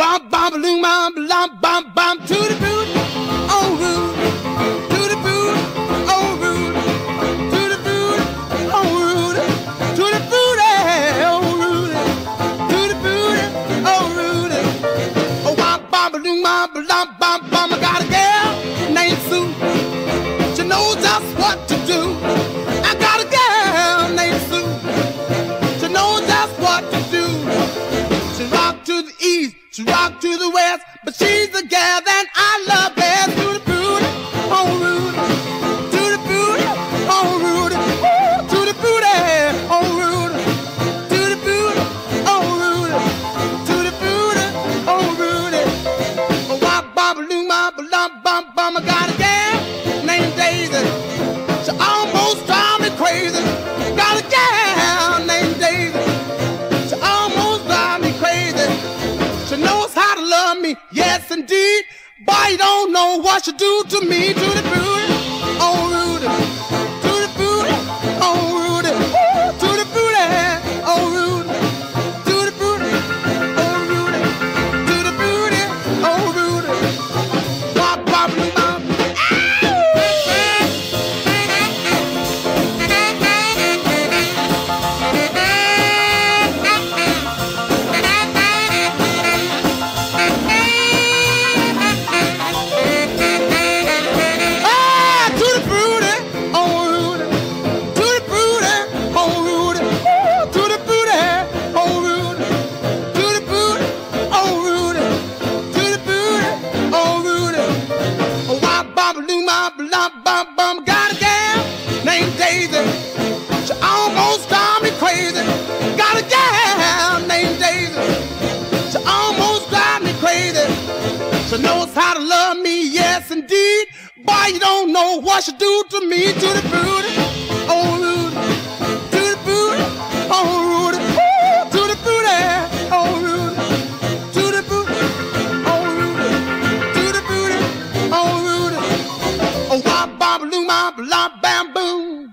Womp bom balloon bom bom bom bom to boot. Oh Rudy, to the boot. Oh Rudy, to the boot. Oh Rudy, to the. Oh Rudy, to the booty. Oh Rudy. Oh. I got a girl named Sue. She knows just what to she rock to the west, but she's the gal that I love best. Tutti Frutti, oh Rudy, to the booty, oh Rudy, Ooh, to the booty, oh Rudy, to the booty, oh Rudy, to the booty, oh Rudy. Wop, bop, loom, bop, lump, bump, bum. I got a gal me, yes indeed. Boy, you don't know what you do to me, Tutti Frutti, bop, lump, bump, bum. Got a gal named Daisy. She almost drive me crazy. Got a gal named Daisy. She almost drive me crazy. She knows how to love me, yes indeed. Boy, you don't know what she do to me, Tutti Frutti, ba ba loo ma bam boom.